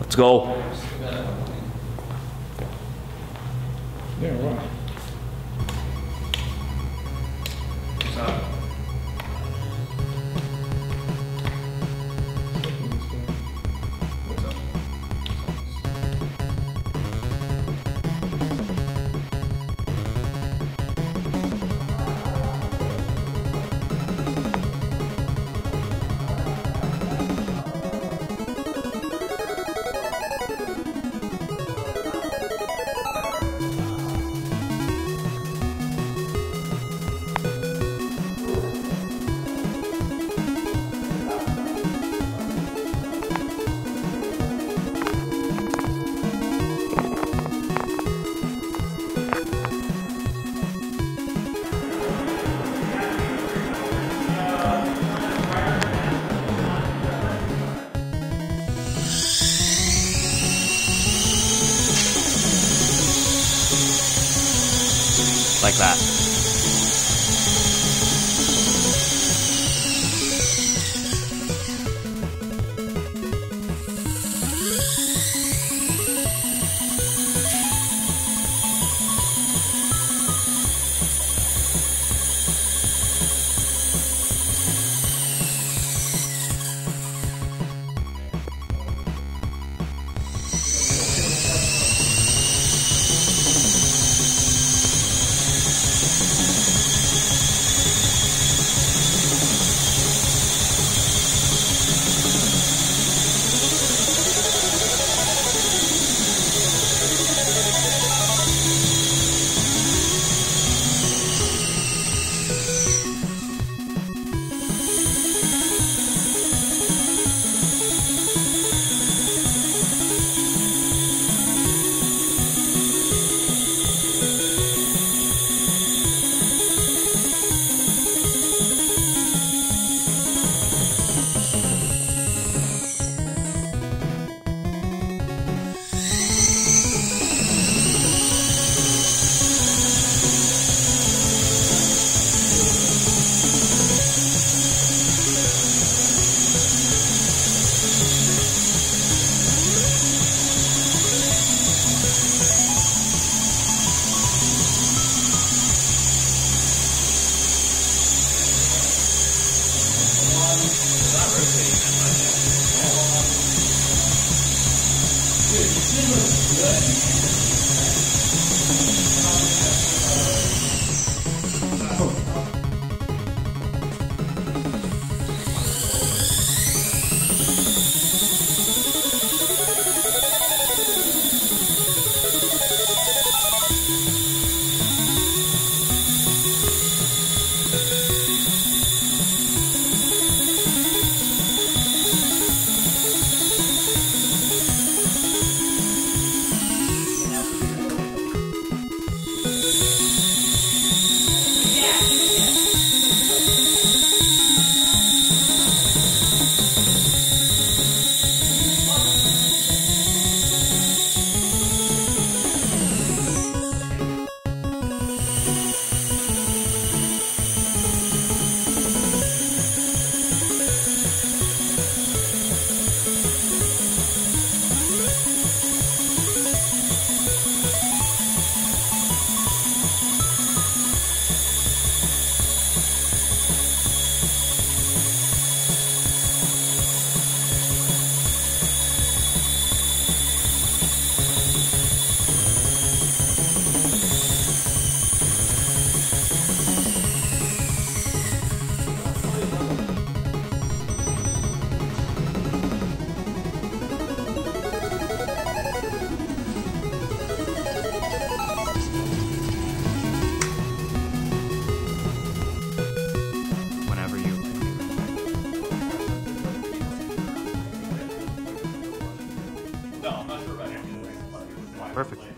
Let's go. Yeah, wow. Like that. Whenever Perfect.